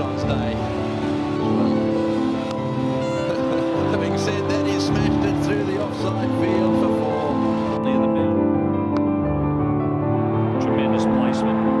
Dilshan's day. Having said that, he smashed it through the offside field for four. near the bell. Tremendous placement.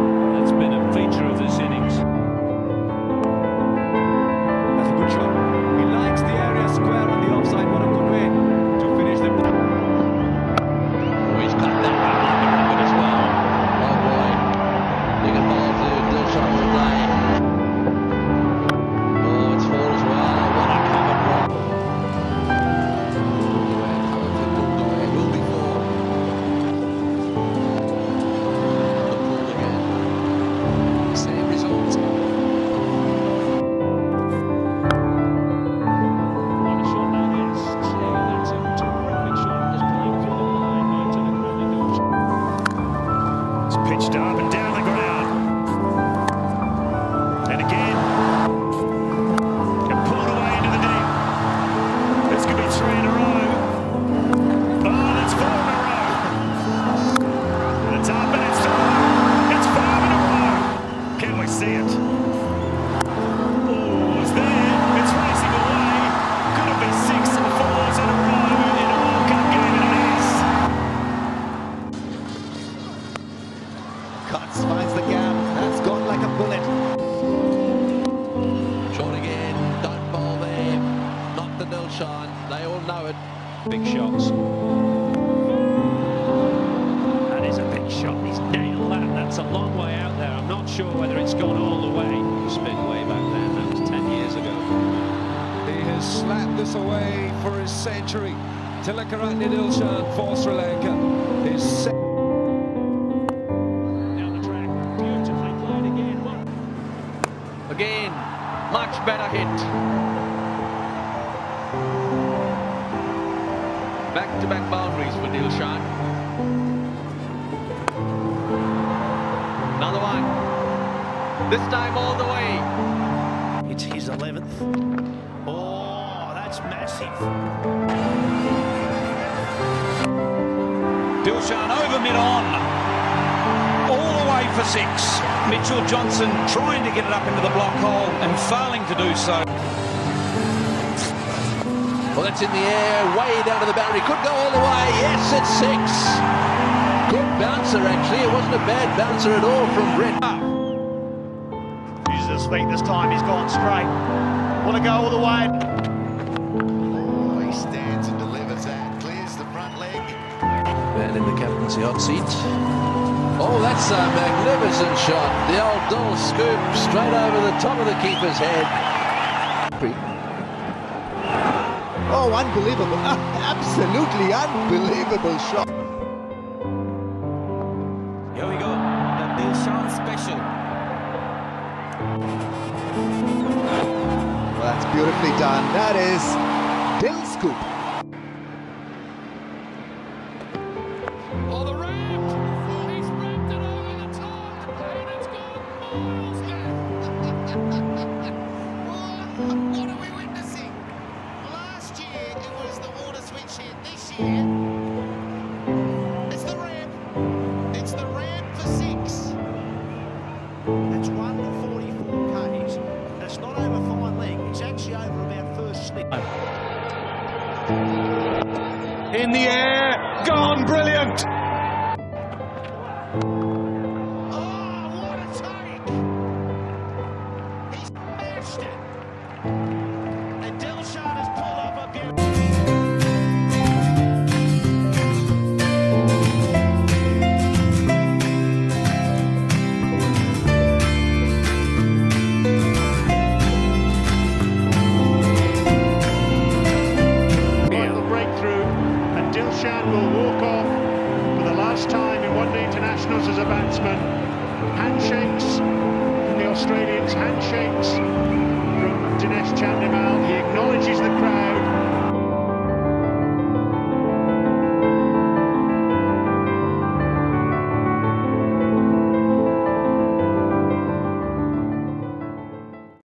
Cuts, finds the gap. That's gone like a bullet. Short again. Don't bowl there. Not the Dilshan. They all know it. Big shots. That is a big shot. He's nailed that. That's a long way out there. I'm not sure whether it's gone all the way. Spin way back then. That was 10 years ago. He has slapped this away for his century. Tillakaratne Dilshan for Sri Lanka. His better hit. Back-to-back boundaries for Dilshan. Another one. This time all the way. It's his 11th. Oh, that's massive. Dilshan over mid-on. All the way for six. Mitchell Johnson trying to get it up into the block hole and failing to do so. Well, that's in the air, way down to the boundary. Could go all the way. Yes, it's six. Good bouncer, actually. It wasn't a bad bouncer at all from Brett. Uses his feet this time, he's gone straight. Want to go all the way. Man in the captaincy hot seat. Oh, that's a magnificent shot. The old Dilscoop straight over the top of the keeper's head. Oh, unbelievable. Absolutely unbelievable shot. Here we go. The Dilshan special. Well, that's beautifully done. That is Dilscoop. In the air, gone, brilliant. Oh, what a take! He smashed it. Internationals as a batsman. Handshakes from the Australians, handshakes from Dinesh Chandimal. He acknowledges the crowd